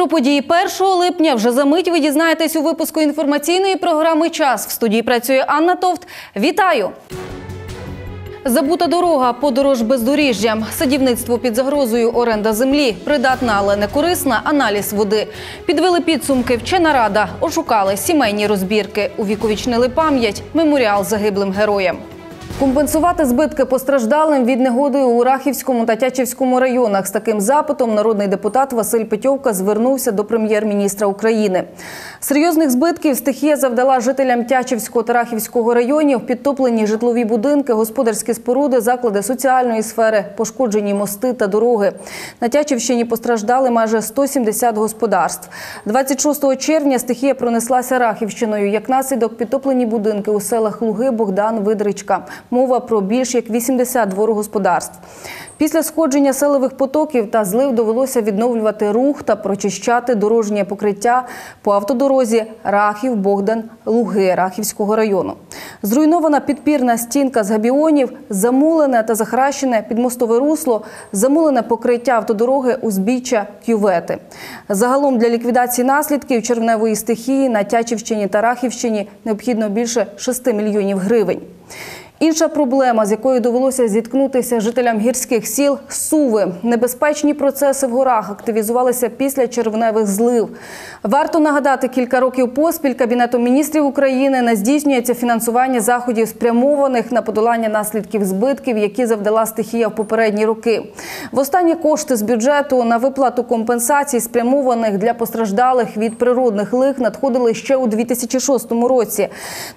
Про події 1 липня вже за мить ви дізнаєтесь у випуску інформаційної програми Час. В студії працює Анна Товт. Вітаю! Забута дорога, подорож бездоріжжям, садівництво під загрозою, оренда землі, придатна, але не корисна, аналіз води. Підвели підсумки, вчена рада, ошукали сімейні розбірки, увіковічнили пам'ять, меморіал загиблим героям. Компенсувати збитки постраждалим від негоди у Рахівському та Тячівському районах. З таким запитом народний депутат Василь Петьовка звернувся до прем'єр-міністра України. Серйозних збитків стихія завдала жителям Тячівського та Рахівського районів, підтоплені житлові будинки, господарські споруди, заклади соціальної сфери, пошкоджені мости та дороги. На Тячівщині постраждали майже 170 господарств. 26 червня стихія пронеслася Рахівщиною. Як наслідок підтоплені будинки у селах Луги, Богдан, Видричка. Мова про більш як 80 дворогосподарств. Після сходження селових потоків та злив довелося відновлювати рух та прочищати дорожнє покриття по автодорозі Рахів, Богдан, Луги Рахівського району. Зруйнована підпірна стінка з габіонів, замулене та захаращене підмостове русло, замулене покриття автодороги, узбіччя, кювети. Загалом для ліквідації наслідків червневої стихії на Тячівщині та Рахівщині необхідно більше 6 мільйонів гривень. Інша проблема, з якою довелося зіткнутися жителям гірських сіл суви. Небезпечні процеси в горах активізувалися після червневих злив. Варто нагадати, кілька років поспіль Кабінетом міністрів України не здійснюється фінансування заходів, спрямованих на подолання наслідків збитків, які завдала стихія в попередні роки. Востаннє кошти з бюджету на виплату компенсацій, спрямованих для постраждалих від природних лих, надходили ще у 2006 році.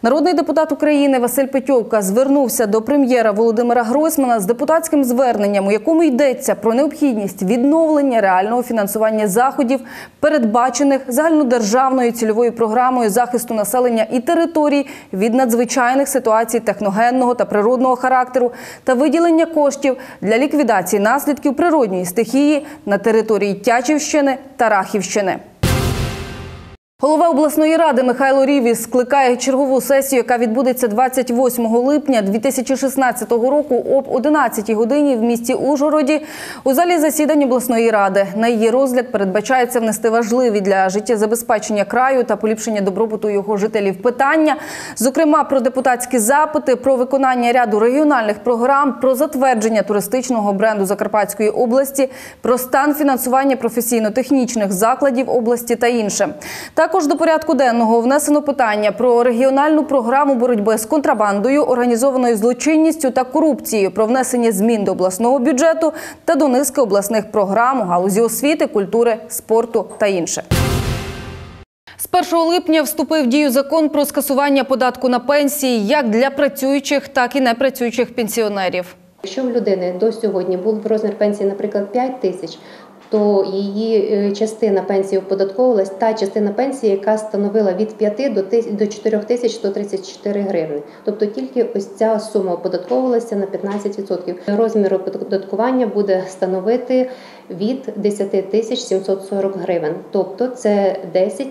Народний депутат України Василь Петьовка звернувся звернувся до прем'єра Володимира Гройсмана з депутатським зверненням, у якому йдеться про необхідність відновлення реального фінансування заходів, передбачених загальнодержавною цільовою програмою захисту населення і територій від надзвичайних ситуацій техногенного та природного характеру та виділення коштів для ліквідації наслідків природньої стихії на території Тячівщини та Рахівщини. Голова обласної ради Михайло Рівіс скликає чергову сесію, яка відбудеться 28 липня 2016 року об 11 годині в місті Ужгороді у залі засідань обласної ради. На її розгляд передбачається внести важливі для життєзабезпечення краю та поліпшення добробуту його жителів питання, зокрема про депутатські запити, про виконання ряду регіональних програм, про затвердження туристичного бренду Закарпатської області, про стан фінансування професійно-технічних закладів області та інше. Також до порядку денного внесено питання про регіональну програму боротьби з контрабандою, організованою злочинністю та корупцією, про внесення змін до обласного бюджету та до низки обласних програм у галузі освіти, культури, спорту та інше. З 1 липня вступив в дію закон про скасування податку на пенсії як для працюючих, так і непрацюючих пенсіонерів. Якщо в людини до сьогодні був розмір пенсії, наприклад, 5 тисяч, то її частина пенсії оподатковувалась та частина пенсії, яка становила від 5 до 4134 гривни. Тобто тільки ось ця сума оподатковувалася на 15%. Розмір оподаткування буде становити від 10 тисяч 740 гривень. Тобто це 10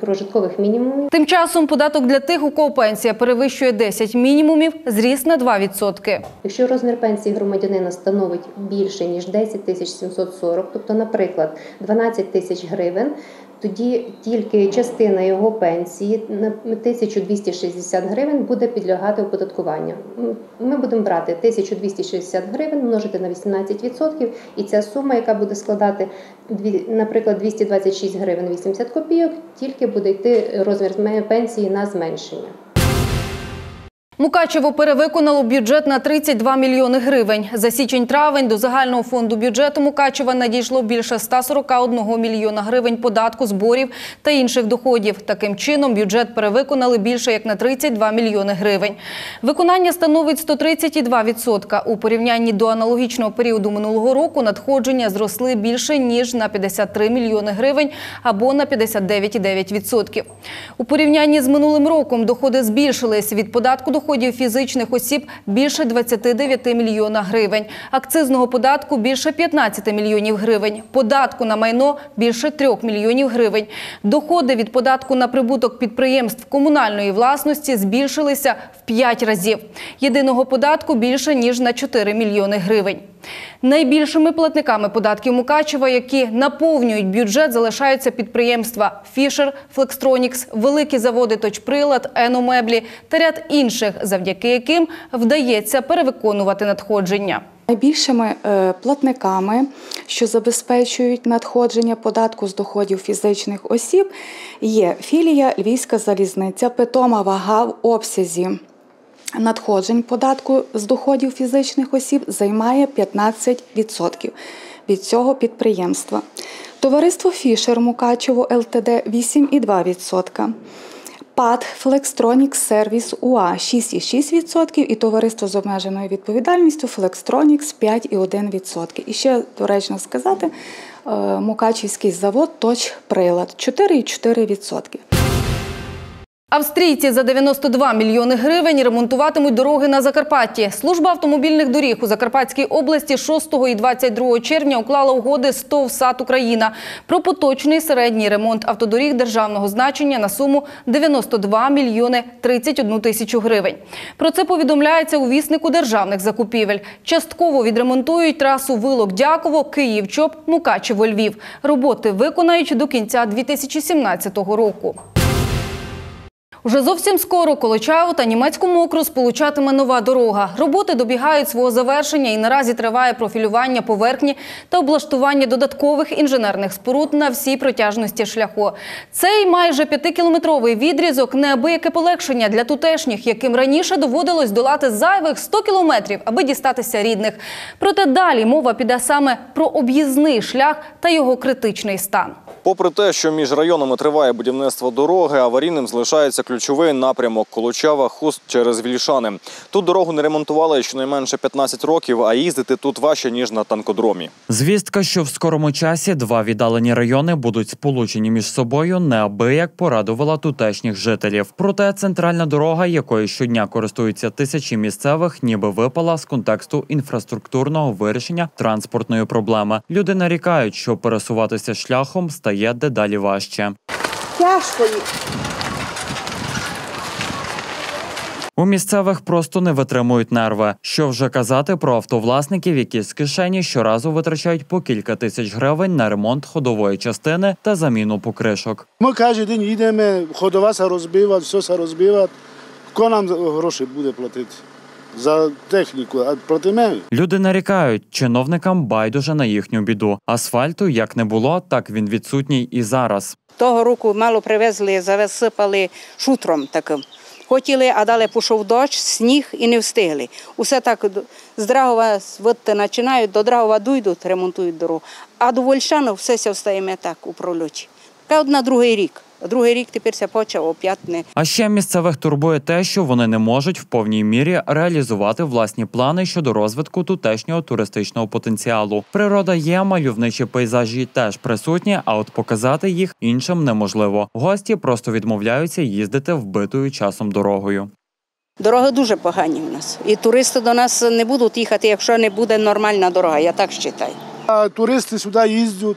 прожиткових мінімумів. Тим часом податок для тих, у кого пенсія перевищує 10 мінімумів, зріс на 2%. Якщо розмір пенсії громадянина становить більше ніж 10 тисяч 740, тобто, наприклад, 12 тисяч гривень, тоді тільки частина його пенсії на 1260 гривень буде підлягати оподаткуванню. Ми будемо брати 1260 гривень, множити на 18%, і ця сума, яка буде складати, наприклад, 226 гривень 80 копійок, тільки буде йти розмір пенсії на зменшення. Мукачево перевиконало бюджет на 32 мільйони гривень. За січень-травень до загального фонду бюджету Мукачева надійшло більше 141 мільйона гривень податку, зборів та інших доходів. Таким чином бюджет перевиконали більше як на 32 мільйони гривень. Виконання становить 132%. У порівнянні до аналогічного періоду минулого року надходження зросли більше ніж на 53 мільйони гривень або на 59,9%. У порівнянні з минулим роком доходи збільшились від податку доходів доходів фізичних осіб більше 29 мільйона гривень, акцизного податку більше 15 мільйонів гривень, податку на майно більше 3 мільйонів гривень. Доходи від податку на прибуток підприємств комунальної власності збільшилися в 5 разів. Єдиного податку більше ніж на 4 мільйони гривень. Найбільшими платниками податків Мукачева, які наповнюють бюджет, залишаються підприємства Фішер, Флекстронікс, великі заводи Точприлад, Еномеблі та ряд інших, завдяки яким вдається перевиконувати надходження. Найбільшими е, платниками, що забезпечують надходження податку з доходів фізичних осіб, є філія Львівська залізниця, питома вага в обсязі надходжень податку з доходів фізичних осіб займає 15% від цього підприємства. Товариство Фішер Мукачево ЛТД 8,2%. ПАД Флекстронікс Сервіс УА 6,6% і товариство з обмеженою відповідальністю Флекстронікс 5,1%. І ще доречно сказати, е, Мукачівський завод Точ Прилад 4,4%. Австрійці за 92 мільйони гривень ремонтуватимуть дороги на Закарпатті. Служба автомобільних доріг у Закарпатській області 6 і 22 червня уклала угоди з ТОВ «САД Україна» про поточний середній ремонт автодоріг державного значення на суму 92 мільйони 31 тисячу гривень. Про це повідомляється у віснику державних закупівель. Частково відремонтують трасу Вилок-Дяково, Київ-Чоп, Мукачево-Львів. Роботи виконають до кінця 2017 року. Уже зовсім скоро Колочаву та німецьку мокру сполучатиме нова дорога. Роботи добігають свого завершення і наразі триває профілювання поверхні та облаштування додаткових інженерних споруд на всій протяжності шляху. Цей майже п'ятикілометровий відрізок – неабияке полегшення для тутешніх, яким раніше доводилось долати зайвих 100 кілометрів, аби дістатися рідних. Проте далі мова піде саме про об'їзний шлях та його критичний стан. Попри те, що між районами триває будівництво дороги, аварійним залишається ключовий напрямок Колочава Хуст через Вільшани. Тут дорогу не ремонтували щонайменше 15 років, а їздити тут важче ніж на танкодромі. Звістка, що в скорому часі два віддалені райони будуть сполучені між собою, неабияк порадувала тутешніх жителів. Проте центральна дорога, якою щодня користуються тисячі місцевих, ніби випала з контексту інфраструктурного вирішення транспортної проблеми. Люди нарікають, що пересуватися шляхом стає дедалі важче. Тяжко їх. У місцевих просто не витримують нерви. Що вже казати про автовласників, які з кишені щоразу витрачають по кілька тисяч гривень на ремонт ходової частини та заміну покришок. Ми кожен день їдемо, ходова се розбива, все се розбива. Хто нам гроші буде платити за техніку? А платимо. Люди нарікають, чиновникам байдуже на їхню біду. Асфальту як не було, так він відсутній і зараз. Того року мало привезли, засипали шутром таким. Хотіли, а далі пішов дощ, сніг і не встигли. Усе так з Драгова починають, до Драгова дійдуть, ремонтують дорогу. А до Вольшану все ся встаємо так у прольоті. Та от на другий рік. Другий рік тепер ся почав оп'ять не. А ще місцевих турбує те, що вони не можуть в повній мірі реалізувати власні плани щодо розвитку тутешнього туристичного потенціалу. Природа є, мальовничі пейзажі теж присутні, а от показати їх іншим неможливо. Гості просто відмовляються їздити вбитою часом дорогою. Дороги дуже погані в нас. І туристи до нас не будуть їхати, якщо не буде нормальна дорога, я так вважаю. А туристи сюди їздять.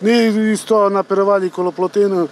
Ni isto na perevali koloploten, eh,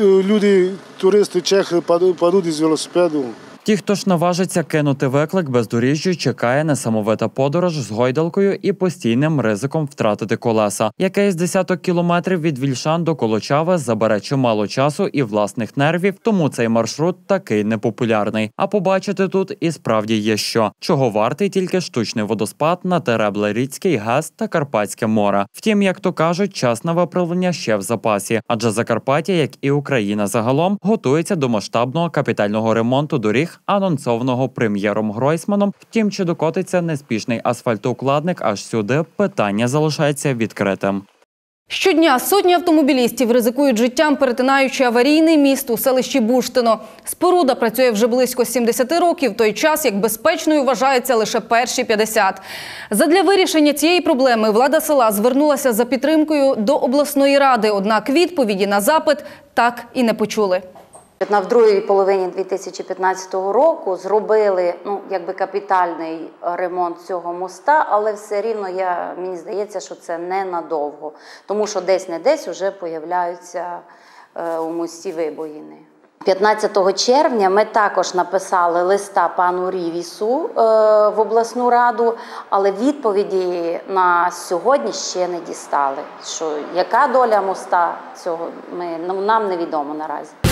ljudi, turisti, Čehi, pa, pa tudi z velosipedom. Ті, хто ж наважиться кинути виклик бездоріжжю, чекає несамовита подорож з гойдалкою і постійним ризиком втратити колеса. Якийсь десяток кілометрів від Вільшан до Колочави забере чимало часу і власних нервів, тому цей маршрут такий непопулярний. А побачити тут і справді є що, чого вартий тільки штучний водоспад на Теребле-Ріцький ГЕС та Карпатське море. Втім, як то кажуть, час на виправлення ще в запасі, адже Закарпаття, як і Україна загалом, готується до масштабного капітального ремонту доріг, анонсованого прем'єром Гройсманом. Втім, чи докотиться неспішний асфальтоукладник аж сюди, питання залишається відкритим. Щодня сотні автомобілістів ризикують життям, перетинаючи аварійний міст у селищі Буштино. Споруда працює вже близько 70 років, той час як безпечною вважається лише перші 50. Задля вирішення цієї проблеми влада села звернулася за підтримкою до обласної ради, однак відповіді на запит так і не почули. На в другій половині 2015 року зробили ну якби капітальний ремонт цього моста, але все рівно я мені здається, що це ненадовго, тому що десь не десь вже появляються е, у мості вибоїни. 15 червня ми також написали листа пану Рівісу е, в обласну раду, але відповіді на сьогодні ще не дістали. Що яка доля моста цього ми ну, нам невідомо наразі.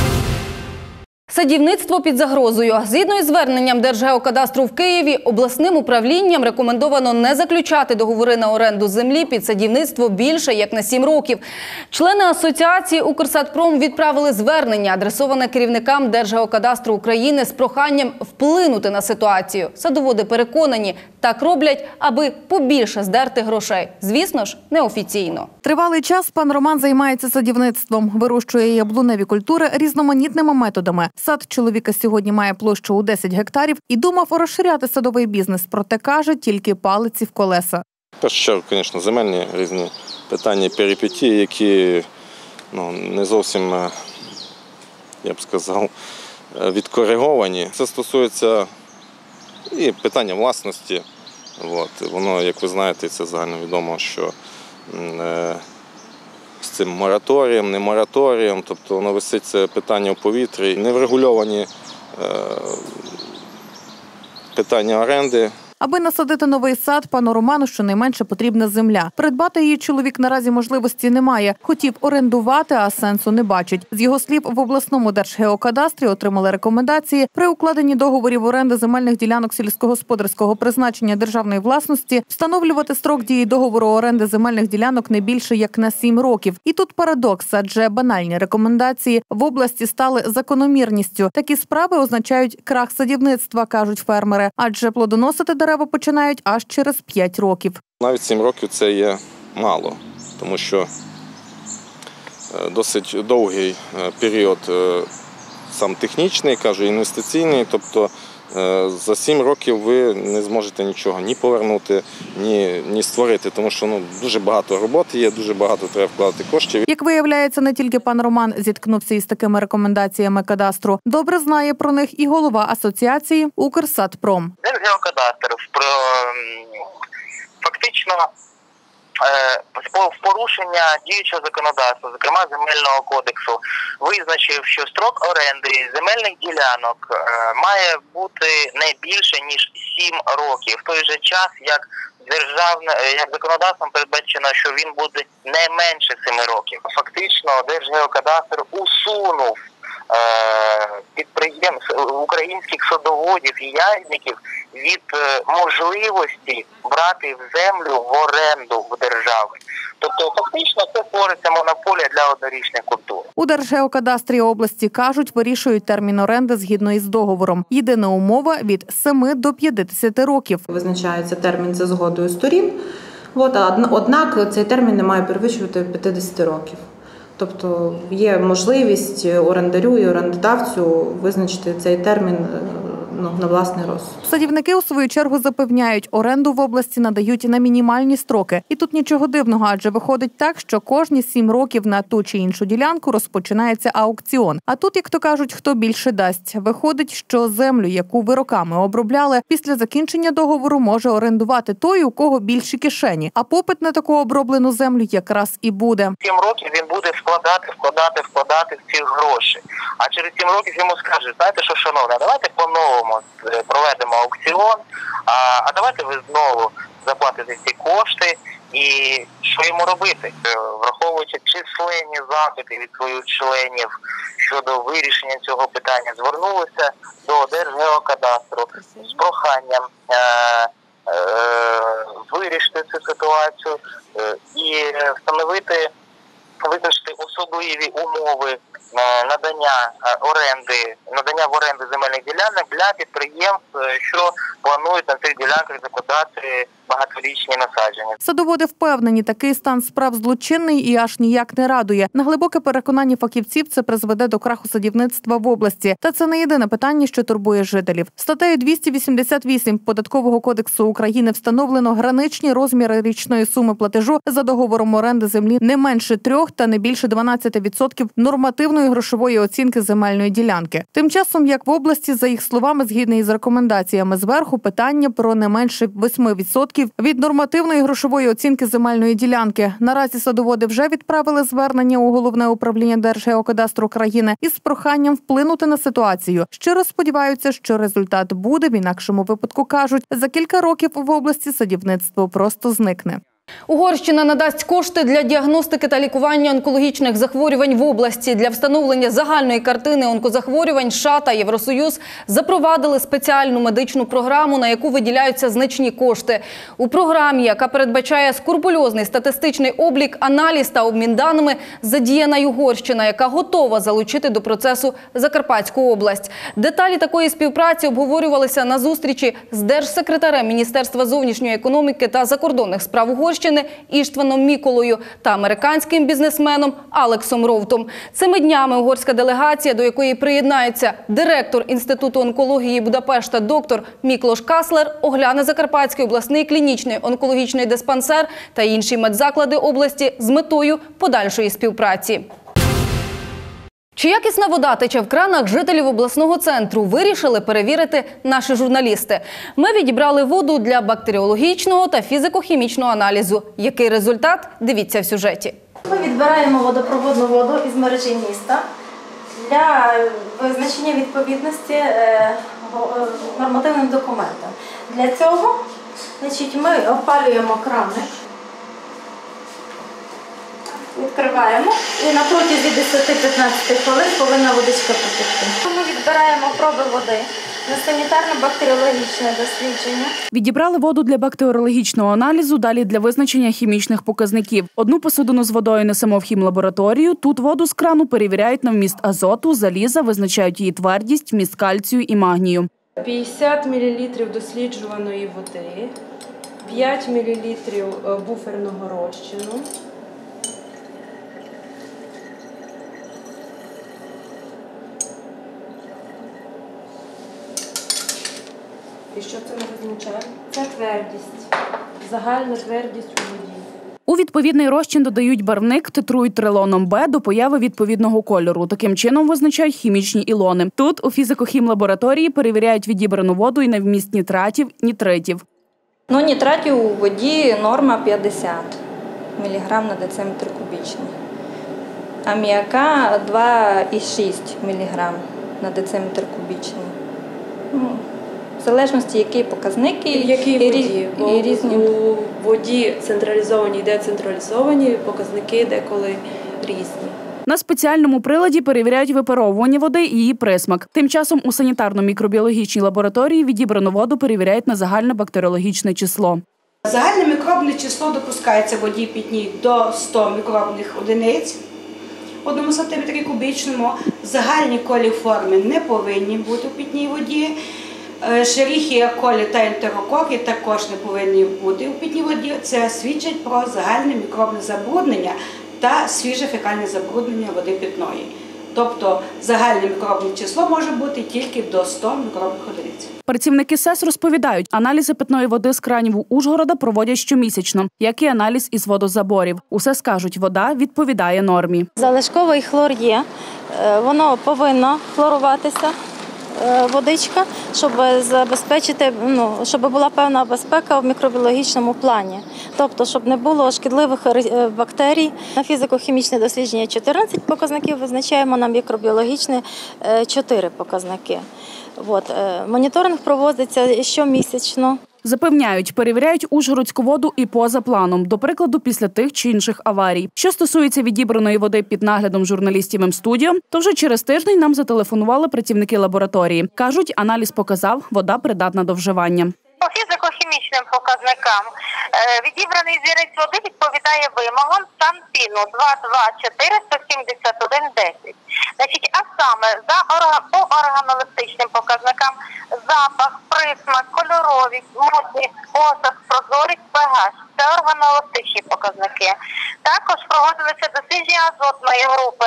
Садівництво під загрозою. Згідно із зверненням Держгеокадастру в Києві, обласним управлінням рекомендовано не заключати договори на оренду землі під садівництво більше як на 7 років. Члени асоціації «Укрсадпром» відправили звернення, адресоване керівникам Держгеокадастру України з проханням вплинути на ситуацію. Садоводи переконані, так роблять, аби побільше здерти грошей. Звісно ж, неофіційно. Тривалий час пан Роман займається садівництвом, вирощує яблуневі культури різноманітними методами. Сад чоловіка сьогодні має площу у 10 гектарів і думав розширяти садовий бізнес, проте каже, тільки палиці в колеса. В першу чергу, звісно, земельні різні питання, перипетії, які ну, не зовсім, е, я б сказав, е, відкориговані. Це стосується і питання власності. От. Воно, як ви знаєте, це загальновідомо, що е, з цим мораторієм, не мораторієм, тобто воно висить це питання у повітрі, не врегульовані е, питання оренди. Аби насадити новий сад, пану Роману щонайменше потрібна земля. Придбати її чоловік наразі можливості немає. Хотів орендувати, а сенсу не бачить. З його слів, в обласному держгеокадастрі отримали рекомендації при укладенні договорів оренди земельних ділянок сільськогосподарського призначення державної власності встановлювати строк дії договору оренди земельних ділянок не більше як на 7 років. І тут парадокс, адже банальні рекомендації в області стали закономірністю. Такі справи означають крах садівництва, кажуть фермери, адже плодоносити дерева починають аж через 5 років. Навіть 7 років це є мало, тому що е, досить довгий е, період е, сам технічний, кажу, інвестиційний. Тобто за 7 років ви не зможете нічого ні повернути, ні, ні створити, тому що ну, дуже багато роботи є, дуже багато треба вкладати коштів. Як виявляється, не тільки пан Роман зіткнувся із такими рекомендаціями кадастру. Добре знає про них і голова асоціації Укрсадпром. Держгеокадастр про фактично е, в порушення діючого законодавства, зокрема земельного кодексу, визначив, що строк оренди земельних ділянок е, має бути не більше ніж 7 років. В той же час, як державне е, як законодавством передбачено, що він буде не менше 7 років. Фактично, Держгеокадастр усунув е, підприємств е, українських садоводів і ягідників від е, можливості брати в землю в оренду в держави. Тобто, фактично, це створиться монополія для однорічних культур. У Держгеокадастрі області кажуть, вирішують термін оренди згідно із договором. Єдина умова від 7 до 50 років. Визначається термін за згодою сторін. От, однак цей термін не має перевищувати 50 років. Тобто є можливість орендарю і орендодавцю визначити цей термін е, ну, на власний розсуд. Садівники у свою чергу запевняють, оренду в області надають на мінімальні строки. І тут нічого дивного, адже виходить так, що кожні сім років на ту чи іншу ділянку розпочинається аукціон. А тут, як то кажуть, хто більше дасть. Виходить, що землю, яку ви роками обробляли, після закінчення договору може орендувати той, у кого більші кишені. А попит на таку оброблену землю якраз і буде. Сім років він буде вкладати, вкладати, вкладати в ці гроші. А через сім років йому скажуть, знаєте що, шановне, давайте по-новому е, проведемо аукціон, а, а давайте ви знову заплатите ці кошти. І що йому робити, Е, враховуючи численні запити від своїх членів щодо вирішення цього питання, звернулися до Держгеокадастру з проханням е, е, вирішити цю ситуацію і встановити визначити особливі умови надання е, оренди, надання в оренду земельних ділянок для підприємств, е, що планують на цих ділянках закладати багаторічні насадження. Садоводи впевнені, такий стан справ злочинний і аж ніяк не радує. На глибоке переконання фахівців це призведе до краху садівництва в області. Та це не єдине питання, що турбує жителів. Статтею 288 податкового кодексу України встановлено граничні розміри річної суми платежу за договором оренди землі не менше трьох та не більше 12% нормативної грошової оцінки земельної ділянки. Тим часом, як в області, за їх словами, згідно із рекомендаціями зверху, питання про не менше 8% від нормативної грошової оцінки земельної ділянки. Наразі садоводи вже відправили звернення у головне управління Держгеокадастру країни із проханням вплинути на ситуацію. Щиро сподіваються, що результат буде. В інакшому випадку кажуть, за кілька років в області садівництво просто зникне. Угорщина надасть кошти для діагностики та лікування онкологічних захворювань в області. Для встановлення загальної картини онкозахворювань США та Євросоюз запровадили спеціальну медичну програму, на яку виділяються значні кошти. У програмі, яка передбачає скрупульозний статистичний облік, аналіз та обмін даними, задіяна Угорщина, яка готова залучити до процесу Закарпатську область. Деталі такої співпраці обговорювалися на зустрічі з держсекретарем Міністерства зовнішньої економіки та закордонних справ Угорщини Іштваном Міколою та американським бізнесменом Алексом Ровтом. Цими днями угорська делегація, до якої приєднається директор Інституту онкології Будапешта доктор Міклош Каслер, огляне Закарпатський обласний клінічний онкологічний диспансер та інші медзаклади області з метою подальшої співпраці. Чи якісна вода тече в кранах жителів обласного центру? Вирішили перевірити наші журналісти. Ми відібрали воду для бактеріологічного та фізико-хімічного аналізу. Який результат? Дивіться в сюжеті. Ми відбираємо водопроводну воду із мережі міста для визначення відповідності е, е, нормативним документам. Для цього значить, ми опалюємо крани, відкриваємо і на протязі 10-15 хвилин повинна водичка протекти. Ми відбираємо проби води на санітарно-бактеріологічне дослідження. Відібрали воду для бактеріологічного аналізу, далі для визначення хімічних показників. Одну посудину з водою несемо в хімлабораторію. Тут воду з крану перевіряють на вміст азоту, заліза, визначають її твердість, вміст кальцію і магнію. 50 мл досліджуваної води, 5 мл буферного розчину. І що це не визначає? Це твердість. Загальна твердість у воді. У відповідний розчин додають барвник, титрують трилоном Б до появи відповідного кольору. Таким чином визначають хімічні ілони. Тут у фізико-хімлабораторії перевіряють відібрану воду і на вміст нітратів, нітритів. Ну, нітратів у воді норма 50 мг на дециметр кубічний. Аміака 2,6 мг на дециметр кубічний. Ну, в залежності, які показники Які і, воді? Бо і різні. у воді централізовані і децентралізовані показники деколи різні. На спеціальному приладі перевіряють випаровування води і її присмак. Тим часом у санітарно-мікробіологічній лабораторії відібрану воду перевіряють на загальне бактеріологічне число. Загальне мікробне число допускається в воді питній до 100 мікробних одиниць в одному сантиметрі кубічному. Загальні коліформи не повинні бути в питній воді. Е, Шеріхія, колі та ентерококи також не повинні бути у питній воді. Це свідчить про загальне мікробне забруднення та свіже фекальне забруднення води питної. Тобто загальне мікробне число може бути тільки до 100 мікробних одиниць. Працівники СЕС розповідають, аналізи питної води з кранів у Ужгорода проводять щомісячно, як і аналіз із водозаборів. Усе скажуть, вода відповідає нормі. Залишковий хлор є, е, воно повинно хлоруватися. Е, Водичка, щоб забезпечити, ну щоб була певна безпека в мікробіологічному плані, тобто, щоб не було шкідливих е, бактерій. На фізико-хімічне дослідження 14 показників визначаємо на мікробіологічне 4 показники. От, е, моніторинг проводиться щомісячно. Запевняють, перевіряють ужгородську воду і поза планом, до прикладу, після тих чи інших аварій. Що стосується відібраної води під наглядом журналістів М-студіо, то вже через тиждень нам зателефонували працівники лабораторії. кажуть, аналіз показав, вода придатна до вживання. По фізико-хімічним показникам е, відібраний зірець води відповідає вимогам СанПіну 224 171 10. Значить, а саме за орга- по органолептичним показникам запах, присмак, кольоровість, мутність, осад, прозорість, pH – це органолептичні показники. Також проводилися дослідження азотної групи.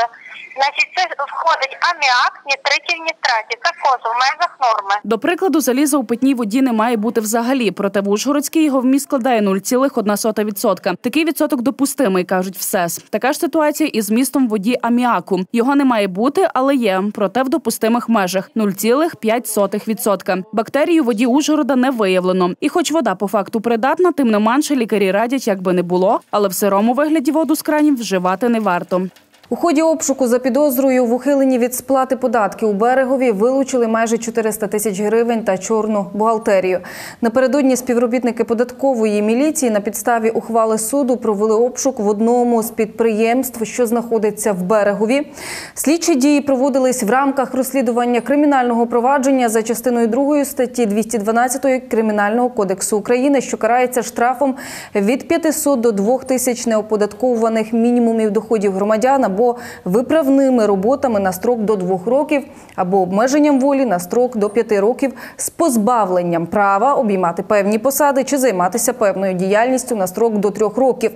Значить, це входить аміак, нитритів, нітрати. Також в межах норми. До прикладу, заліза у питній воді не має бути взагалі. Проте в Ужгородській його вміст складає 0,1%. Такий відсоток допустимий, кажуть в СЕС. Така ж ситуація із змістом в воді аміаку. Його не має бути, але є. Проте в допустимих межах 0,5%. Бактерії у воді Ужгорода не виявлено. І, хоч вода по факту придатна, тим не менше лікарі радять, як би не було, але в сирому вигляді воду з кранів вживати не варто. У ході обшуку за підозрою в ухиленні від сплати податків у берегові вилучили майже 400 тисяч гривень та чорну бухгалтерію. Напередодні співробітники податкової міліції на підставі ухвали суду провели обшук в одному з підприємств, що знаходиться в берегові. Слідчі дії проводились в рамках розслідування кримінального провадження за частиною 2 статті 212 Кримінального кодексу України, що карається штрафом від 500 до 2000 неоподаткованих мінімумів доходів громадян або виправними роботами на строк до двох років, або обмеженням волі на строк до п'яти років з позбавленням права обіймати певні посади чи займатися певною діяльністю на строк до трьох років.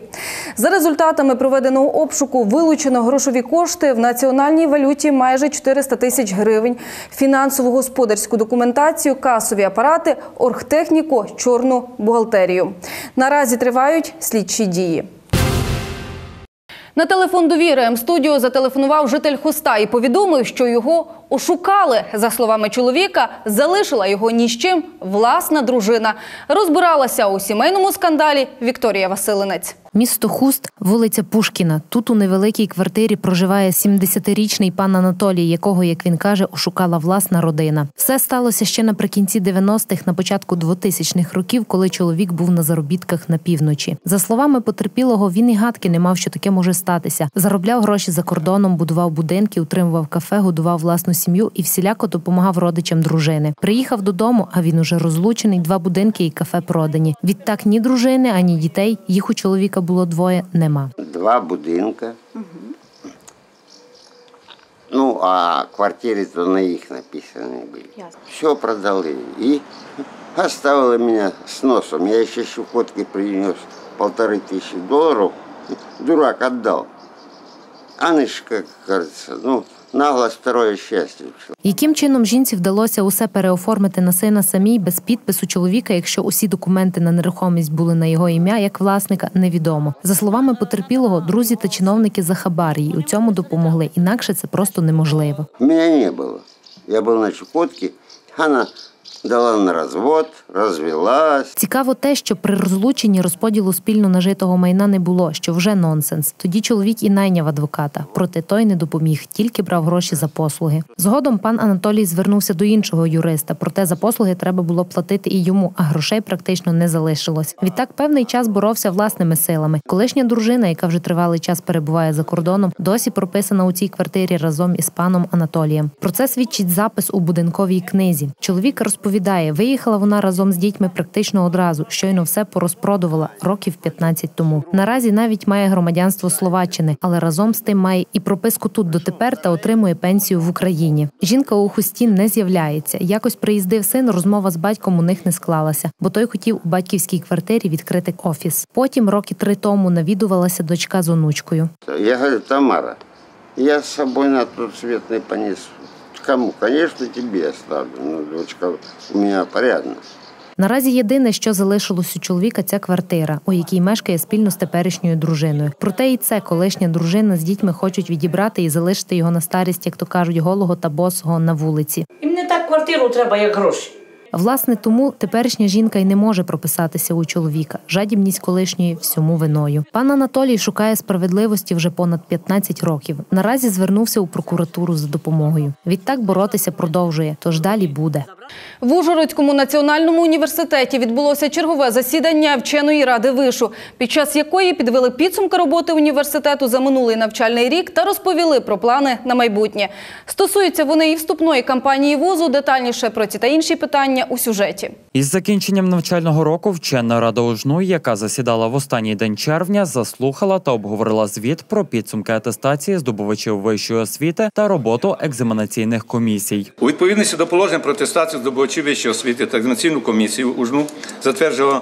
За результатами проведеного обшуку вилучено грошові кошти в національній валюті майже 400 тисяч гривень, фінансово-господарську документацію, касові апарати, оргтехніку, чорну бухгалтерію. Наразі тривають слідчі дії. На телефон довіри М-студіо зателефонував житель Хуста і повідомив, що його ошукали. За словами чоловіка, залишила його ні з чим власна дружина. Розбиралася у сімейному скандалі Вікторія Василинець. Місто Хуст, вулиця Пушкіна. Тут у невеликій квартирі проживає 70-річний пан Анатолій, якого, як він каже, ошукала власна родина. Все сталося ще наприкінці 90-х, на початку 2000-х років, коли чоловік був на заробітках на півночі. За словами потерпілого, він і гадки не мав, що таке може статися. Заробляв гроші за кордоном, будував будинки, утримував кафе, годував власну сім'ю і всіляко допомагав родичам дружини. Приїхав додому, а він уже розлучений. Два будинки і кафе продані. Відтак ні дружини, ані дітей. Їх у чоловіка було двоє. Нема. Два будинка. Ну, а квартиры то на их написаны были. Все продали. И оставили меня с носом. Я еще щекотки принес полторы тысячи долларов. Дурак отдал. А наш, как кажется, ну, нагло старої щастя, Яким чином жінці вдалося усе переоформити на сина самій без підпису чоловіка, якщо усі документи на нерухомість були на його ім'я як власника, невідомо. За словами потерпілого, друзі та чиновники за хабар їй у цьому допомогли. Інакше це просто неможливо. Меня не було. Я був на Чукотке. Она дала на развод, развелась. Цікаво те, що при розлученні розподілу спільно нажитого майна не було, що вже нонсенс. Тоді чоловік і найняв адвоката, проте той не допоміг, тільки брав гроші за послуги. Згодом пан Анатолій звернувся до іншого юриста, проте за послуги треба було платити і йому, а грошей практично не залишилось. Відтак певний час боровся власними силами. Колишня дружина, яка вже тривалий час перебуває за кордоном, досі прописана у цій квартирі разом із паном Анатолієм. Про це свідчить запис у будинковій книзі. Чоловік розповідає, виїхала вона разом з дітьми практично одразу. Щойно все порозпродувала років 15 тому. Наразі навіть має громадянство Словаччини, але разом з тим має і прописку тут дотепер та отримує пенсію в Україні. Жінка у хусті не з'являється. Якось приїздив син. Розмова з батьком у них не склалася, бо той хотів у батьківській квартирі відкрити офіс. Потім роки три тому навідувалася дочка з онучкою. Я говорю, Тамара, я с собой на тот свет не понесу. Кому? Конечно, тебе оставлю. Ну, дочка у мене порядна. Наразі єдине, що залишилось у чоловіка, ця квартира, у якій мешкає спільно з теперішньою дружиною. Проте і це колишня дружина з дітьми хочуть відібрати і залишити його на старість, як то кажуть, голого та босого на вулиці. Їм не так квартиру треба, як гроші. Власне, тому теперішня жінка й не може прописатися у чоловіка. Жадібність колишньої всьому виною. Пан Анатолій шукає справедливості вже понад 15 років. Наразі звернувся у прокуратуру за допомогою. Відтак боротися продовжує, тож далі буде. В Ужгородському національному університеті відбулося чергове засідання вченої ради вишу, під час якої підвели підсумки роботи університету за минулий навчальний рік та розповіли про плани на майбутнє. Стосуються вони і вступної кампанії вузу. Детальніше про ці та інші питання у сюжеті. Із закінченням навчального року вчена рада УЖНУ, яка засідала в останній день червня, заслухала та обговорила звіт про підсумки атестації здобувачів вищої освіти та роботу екзаменаційних комісій. У відповідності до положень про атестацію здобувачів вищої освіти та екзаменаційну комісію УЖНУ, затвердженого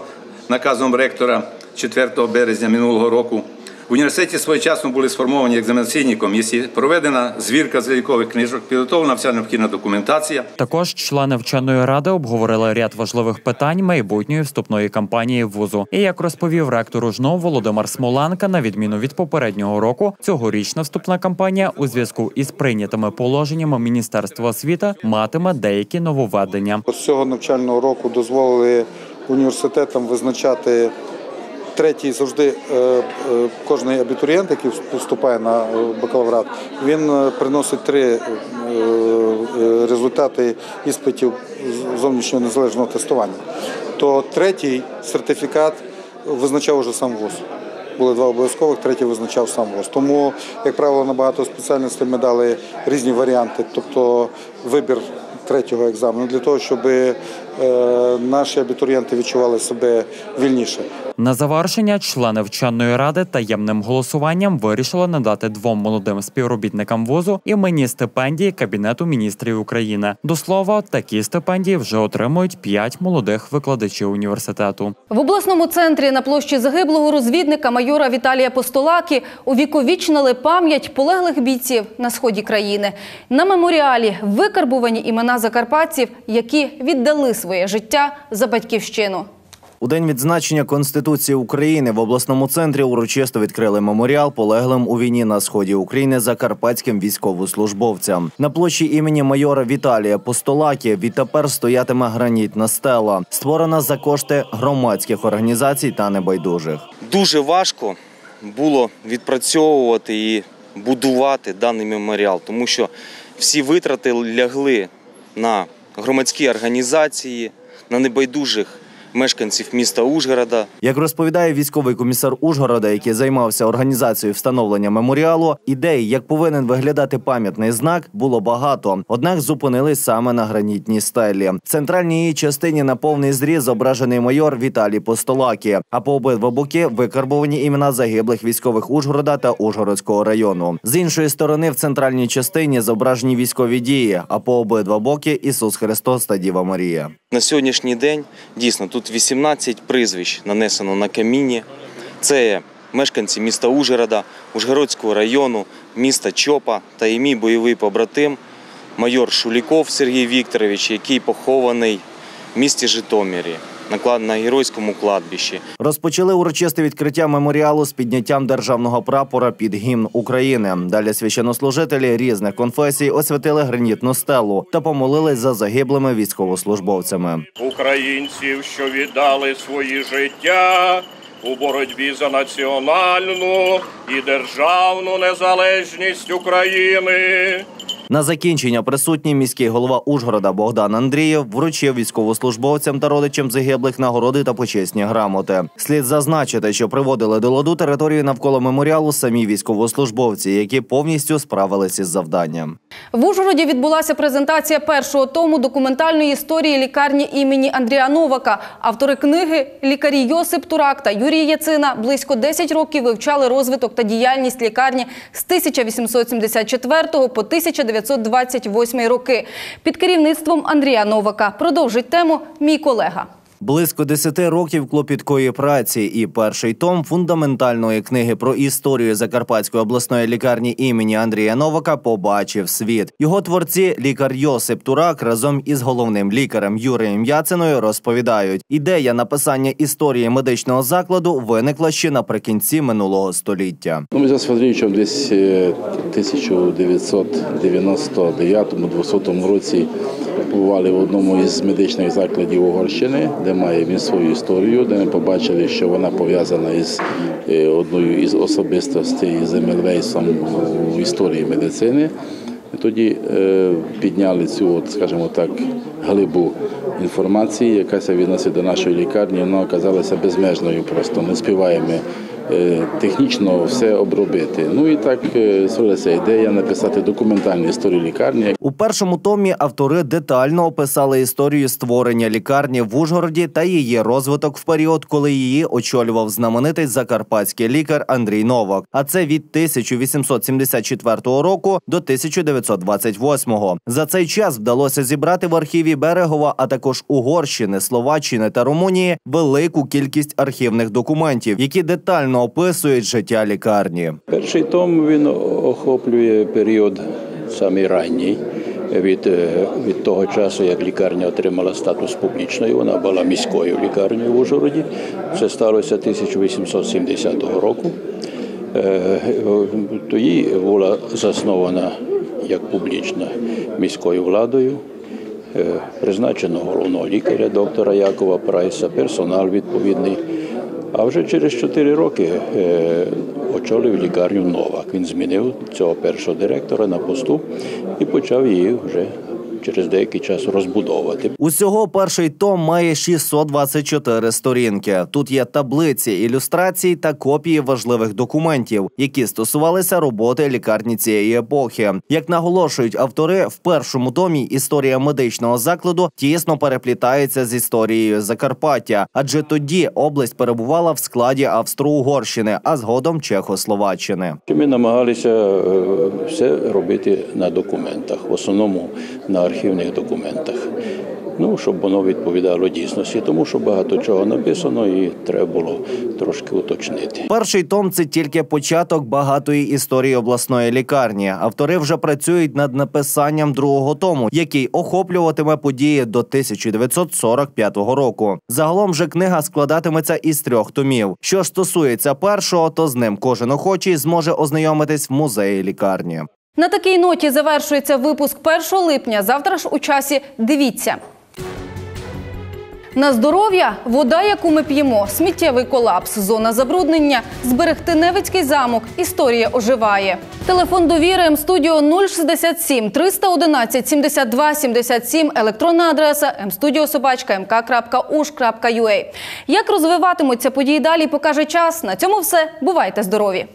наказом ректора 4 березня минулого року, В університеті своєчасно були сформовані екзаменаційні комісії, проведена звірка з військових книжок, підготовлена вся необхідна документація. Також члени вченої ради обговорили ряд важливих питань майбутньої вступної кампанії вузу. І як розповів ректор УЖНО Володимир Смоленка, на відміну від попереднього року, цьогорічна вступна кампанія у зв'язку із прийнятими положеннями Міністерства освіти матиме деякі нововведення. З цього навчального року дозволили університетам визначати третій завжди е, е, кожний абітурієнт, який вступає на е, бакалаврат, він приносить три результати іспитів зовнішнього незалежного тестування. То третій сертифікат визначав уже сам ВУЗ. Були два обов'язкових, третій визначав сам ВУЗ. Тому, як правило, на багато спеціальностей ми дали різні варіанти, тобто вибір третього екзамену для того, щоб наші абітурієнти відчували себе вільніше. На завершення члени вченої ради таємним голосуванням вирішили надати двом молодим співробітникам вузу іменні стипендії Кабінету міністрів України. До слова, такі стипендії вже отримують п'ять молодих викладачів університету. В обласному центрі на площі загиблого розвідника майора Віталія Постолаки увіковічнили пам'ять полеглих бійців на сході країни. На меморіалі викарбувані імена закарпатців, які віддали своє життя за батьківщину. У день відзначення Конституції України в обласному центрі урочисто відкрили меморіал полеглим у війні на сході України закарпатським військовослужбовцям. На площі імені майора Віталія Постолаки відтепер стоятиме гранітна стела, створена за кошти громадських організацій та небайдужих. дуже важко було відпрацьовувати і будувати даний меморіал, тому що всі витрати лягли на громадські організації, на небайдужих мешканців міста Ужгорода. Як розповідає військовий комісар Ужгорода, який займався організацією встановлення меморіалу, ідей, як повинен виглядати пам'ятний знак, було багато. Однак зупинились саме на гранітній стелі. В центральній її частині на повний зріз зображений майор Віталій Постолакі. А по обидва боки викарбовані імена загиблих військових Ужгорода та Ужгородського району. З іншої сторони, в центральній частині зображені військові дії. А по обидва боки Ісус Христос та Діва Марія. На сьогоднішній день дійсно тут 18 прізвищ нанесено на камінні. Це мешканці міста Ужгорода, Ужгородського району, міста Чопа та і мій бойовий побратим майор Шуліков Сергій Вікторович, який похований в місті Житомирі на на геройському кладбищі. Розпочали урочисте відкриття меморіалу з підняттям державного прапора під гімн України. Далі священнослужителі різних конфесій освятили гранітну стелу та помолились за загиблими військовослужбовцями. українців, що віддали свої життя у боротьбі за національну і державну незалежність України. На закінчення присутній міський голова Ужгорода Богдан Андрієв вручив військовослужбовцям та родичам загиблих нагороди та почесні грамоти. Слід зазначити, що приводили до ладу територію навколо меморіалу самі військовослужбовці, які повністю справилися з завданням. В Ужгороді відбулася презентація першого тому документальної історії лікарні імені Андрія Новака. Автори книги лікарі Йосип Турак та Юрій Яцина близько 10 років вивчали розвиток та діяльність лікарні з 1874 по 1928 роки. Під керівництвом Андрія Новака продовжить тему мій колега. Близько 10 років клопіткої праці і перший том фундаментальної книги про історію Закарпатської обласної лікарні імені Андрія Новака побачив світ. Його творці, лікар Йосип Турак, разом із головним лікарем Юрієм Яциною розповідають, ідея написання історії медичного закладу виникла ще наприкінці минулого століття. Ну, ми з Федоровичем десь е, 1999-2000 році побували в одному із медичних закладів Угорщини, де має він свою історію, де ми побачили, що вона пов'язана із е, одною із особистостей з Емельвейсом в історії медицини. Тоді е, підняли цю, от, скажімо так, глибу інформації, яка відносить до нашої лікарні, вона оказалася безмежною просто. Не співаємо технічно все обробити. Ну і так е, з'явилася ідея написати документальну історію лікарні. У першому томі автори детально описали історію створення лікарні в Ужгороді та її розвиток в період, коли її очолював знаменитий закарпатський лікар Андрій Новак. А це від 1874 року до 1928. За цей час вдалося зібрати в архіві Берегова, а також Угорщини, Словаччини та Румунії велику кількість архівних документів, які детально детально описують життя лікарні. Перший том він охоплює період самий ранній. Від, е, від того часу, як лікарня отримала статус публічної, вона була міською лікарнею в Ужгороді. Це сталося 1870 року. Е, Тоді була заснована як публічна міською владою. Е, Призначено головного лікаря доктора Якова Прайса, персонал відповідний. А вже через 4 роки е, очолив лікарню Новак. Він змінив цього першого директора на посту і почав її вже через деякий час розбудовувати. Усього перший том має 624 сторінки. Тут є таблиці, ілюстрації та копії важливих документів, які стосувалися роботи лікарні цієї епохи. Як наголошують автори, в першому томі історія медичного закладу тісно переплітається з історією Закарпаття, адже тоді область перебувала в складі Австро-Угорщини, а згодом Чехословаччини. Ми намагалися е, все робити на документах, в основному на архівних документах. Ну, щоб воно відповідало дійсності, тому що багато чого написано і треба було трошки уточнити. Перший том це тільки початок багатої історії обласної лікарні. Автори вже працюють над написанням другого тому, який охоплюватиме події до 1945 року. Загалом же книга складатиметься із трьох томів. Що стосується першого, то з ним кожен охочий зможе ознайомитись в музеї лікарні. На такій ноті завершується випуск 1 липня. Завтра ж у часі дивіться. На здоров'я вода, яку ми п'ємо, сміттєвий колапс, зона забруднення, зберегти Невицький замок, історія оживає. Телефон довіри М-студіо 067 311 72 77, електронна адреса mstudiosobachka.mk.ush.ua. Як розвиватимуться події далі, покаже час. На цьому все. Бувайте здорові!